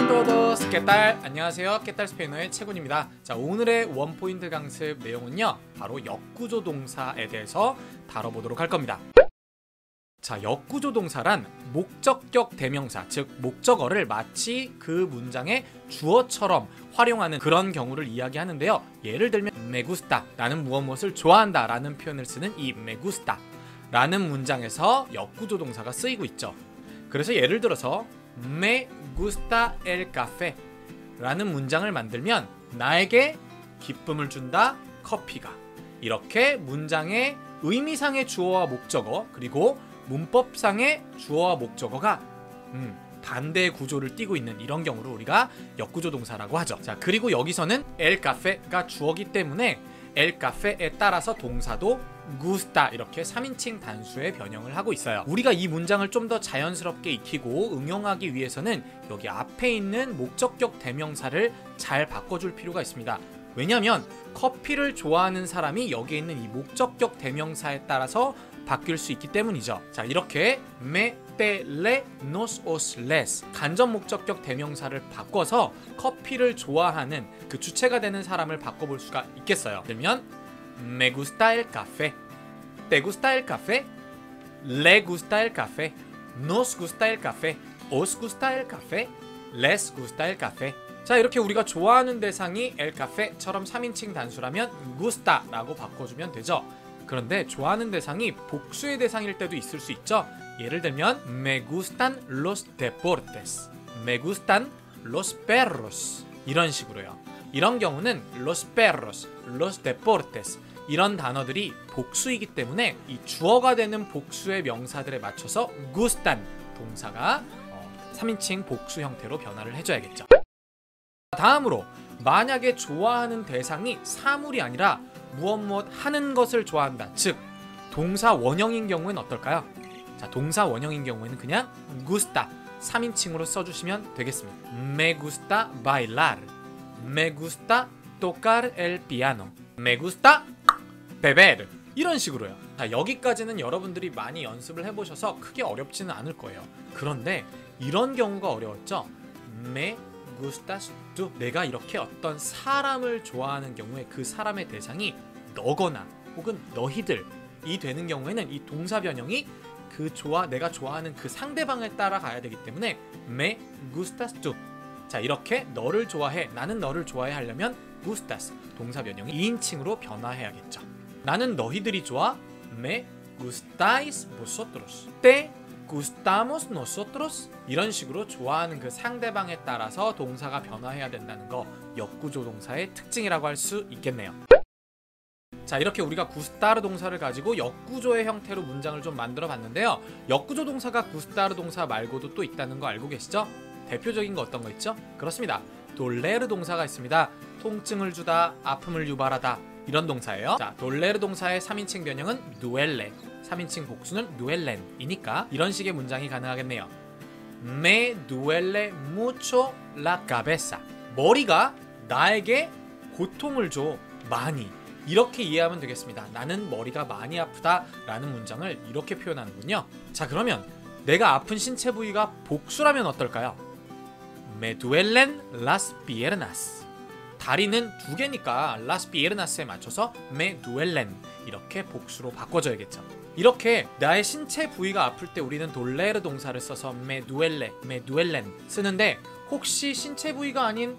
Hola todos, ¿qué tal? 안녕하세요. 깨딸 스페인어의 채군입니다. 자, 오늘의 원포인트 강습 내용은요. 바로 역구조 동사에 대해서 다뤄보도록 할 겁니다. 자, 역구조 동사란 목적격 대명사, 즉 목적어를 마치 그 문장의 주어처럼 활용하는 그런 경우를 이야기하는데요. 예를 들면 gusta 나는 무엇 무엇을 좋아한다 라는 표현을 쓰는 이 me gusta 라는 문장에서 역구조 동사가 쓰이고 있죠. 그래서 예를 들어서 me gusta el café 라는 문장을 만들면 나에게 기쁨을 준다 커피가 이렇게 문장의 의미상의 주어와 목적어 그리고 문법상의 주어와 목적어가 음, 반대의 구조를 띠고 있는 이런 경우를 우리가 역구조 동사라고 하죠. 자, 그리고 여기서는 el café가 주어기 때문에 el café에 따라서 동사도 gusta 이렇게 3인칭 단수의 변형을 하고 있어요. 우리가 이 문장을 좀 더 자연스럽게 익히고 응용하기 위해서는 여기 앞에 있는 목적격 대명사를 잘 바꿔줄 필요가 있습니다. 왜냐하면 커피를 좋아하는 사람이 여기에 있는 이 목적격 대명사에 따라서 바뀔 수 있기 때문이죠. 자, 이렇게 me, te, le, nos, os, les 간접 목적격 대명사를 바꿔서 커피를 좋아하는 그 주체가 되는 사람을 바꿔볼 수가 있겠어요. 그러면 me gusta el café, te gusta el café, le gusta el café, nos gusta el café, os gusta el café, les gusta el café. 자 이렇게 우리가 좋아하는 대상이 el café처럼 3인칭 단수라면 gusta라고 바꿔주면 되죠. 그런데 좋아하는 대상이 복수의 대상일 때도 있을 수 있죠. 예를 들면 me gustan los deportes, me gustan los perros 이런 식으로요. 이런 경우는 los perros, los deportes 이런 단어들이 복수이기 때문에 이 주어가 되는 복수의 명사들에 맞춰서 gustan 동사가 어, 3인칭 복수 형태로 변화를 해줘야겠죠. 다음으로 만약에 좋아하는 대상이 사물이 아니라 무엇 무엇 하는 것을 좋아한다. 즉 동사 원형인 경우에는 어떨까요? 자, 동사 원형인 경우에는 그냥 gusta 3인칭으로 써주시면 되겠습니다. Me gusta bailar. Me gusta tocar el piano. Me gusta beber. 이런 식으로요. 자, 여기까지는 여러분들이 많이 연습을 해보셔서 크게 어렵지는 않을 거예요. 그런데 이런 경우가 어려웠죠. Me gustas tú. 내가 이렇게 어떤 사람을 좋아하는 경우에 그 사람의 대상이 너거나 혹은 너희들 이 되는 경우에는 이 동사 변형이 그 좋아 내가 좋아하는 그 상대방을 따라가야 되기 때문에 me gustas tú. 자 이렇게 너를 좋아해 나는 너를 좋아해 하려면 gustas 동사 변형이 2인칭으로 변화해야겠죠. 나는 너희들이 좋아 me gustáis vosotros. te gustamos nosotros 이런 식으로 좋아하는 그 상대방에 따라서 동사가 변화해야 된다는 거 역구조 동사의 특징이라고 할 수 있겠네요. 자 이렇게 우리가 구스타르 동사를 가지고 역구조의 형태로 문장을 좀 만들어 봤는데요. 역구조 동사가 구스타르 동사 말고도 또 있다는 거 알고 계시죠? 대표적인 거 어떤 거 있죠? 그렇습니다. 돌레르 동사가 있습니다. 통증을 주다, 아픔을 유발하다 이런 동사예요. 자, 돌레르 동사의 3인칭 변형은 누엘레, 3인칭 복수는 누엘렌이니까 이런 식의 문장이 가능하겠네요. Me duele mucho la cabeza. 머리가 나에게 고통을 줘 많이. 이렇게 이해하면 되겠습니다. 나는 머리가 많이 아프다 라는 문장을 이렇게 표현하는군요. 자, 그러면 내가 아픈 신체 부위가 복수라면 어떨까요? Me duelen las piernas. 다리는 두 개니까 las piernas에 맞춰서 me duelen 이렇게 복수로 바꿔줘야겠죠. 이렇게 나의 신체 부위가 아플 때 우리는 돌레르 동사를 써서 me duele, me duelen 쓰는데 혹시 신체 부위가 아닌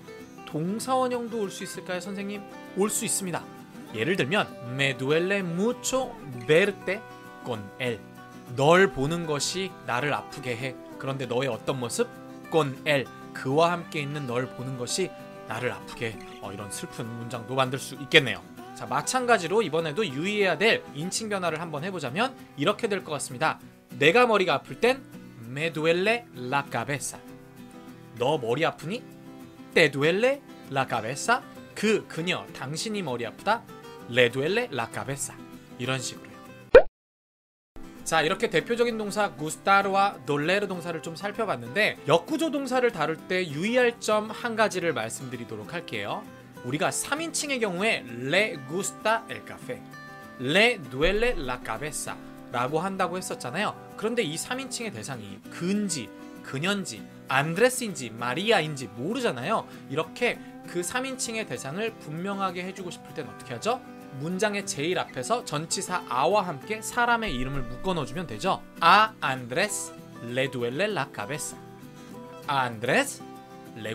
동사 원형도 올 수 있을까요, 선생님? 올 수 있습니다. 예를 들면 duele mucho verte con él. 널 보는 것이 나를 아프게 해. 그런데 너의 어떤 모습? él. 그와 함께 있는 널 보는 것이 나를 아프게 해. 어, 이런 슬픈 문장도 만들 수 있겠네요. 자, 마찬가지로 이번에도 유의해야 될 인칭 변화를 한번 해보자면 이렇게 될 것 같습니다. 내가 머리가 아플 땐 me duele la cabeza. 너 머리 아프니? te duele la cabeza. 그 그녀 당신이 머리 아프다. le duele la cabeza. 이런 식으로요. 자 이렇게 대표적인 동사 구스타르와 돌레르 동사를 좀 살펴봤는데 역구조 동사를 다룰 때 유의할 점 한 가지를 말씀드리도록 할게요. 우리가 3인칭의 경우에 le gusta el café, le duele la cabeza 라고 한다고 했었잖아요. 그런데 이 3인칭의 대상이 근지, 근현지 안드레스인지 마리아인지 모르잖아요. 이렇게 그 3인칭의 대상을 분명하게 해주고 싶을 땐 어떻게 하죠? 문장의 제일 앞에서 전치사 아와 함께 사람의 이름을 묶어 넣어주면 되죠. 아 안드레스 la cabeza. 아 안드레스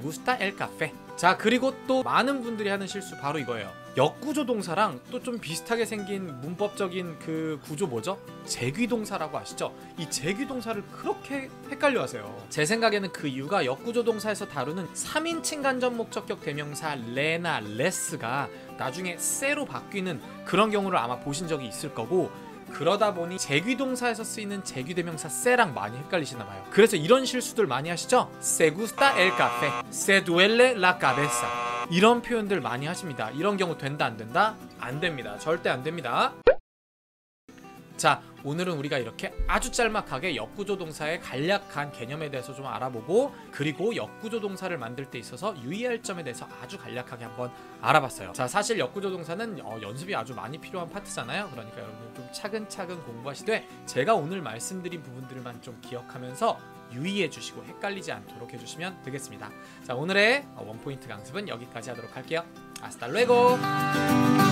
gusta el café. 자 그리고 또 많은 분들이 하는 실수 바로 이거예요. 역구조 동사랑 또 좀 비슷하게 생긴 문법적인 그 구조 뭐죠? 제귀동사라고 아시죠? 이 제귀동사를 그렇게 헷갈려 하세요. 제 생각에는 그 이유가 역구조 동사에서 다루는 3인칭 간접 목적격 대명사 레나 레스가 나중에 세로 바뀌는 그런 경우를 아마 보신 적이 있을 거고 그러다 보니 제귀동사에서 쓰이는 제귀대명사 세랑 많이 헷갈리시나 봐요. 그래서 이런 실수들 많이 하시죠? Se gusta el café, se duele la cabeza. 이런 표현들 많이 하십니다. 이런 경우 된다 안 된다? 안 됩니다. 절대 안 됩니다. 자, 오늘은 우리가 이렇게 아주 짤막하게 역구조 동사의 간략한 개념에 대해서 좀 알아보고 그리고 역구조 동사를 만들 때 있어서 유의할 점에 대해서 아주 간략하게 한번 알아봤어요. 자, 사실 역구조 동사는 어, 연습이 아주 많이 필요한 파트잖아요. 그러니까 여러분들 좀 차근차근 공부하시되 제가 오늘 말씀드린 부분들만 좀 기억하면서 유의해 주시고 헷갈리지 않도록 해주시면 되겠습니다. 자, 오늘의 원포인트 강습은 여기까지 하도록 할게요. 아스탈 루에고!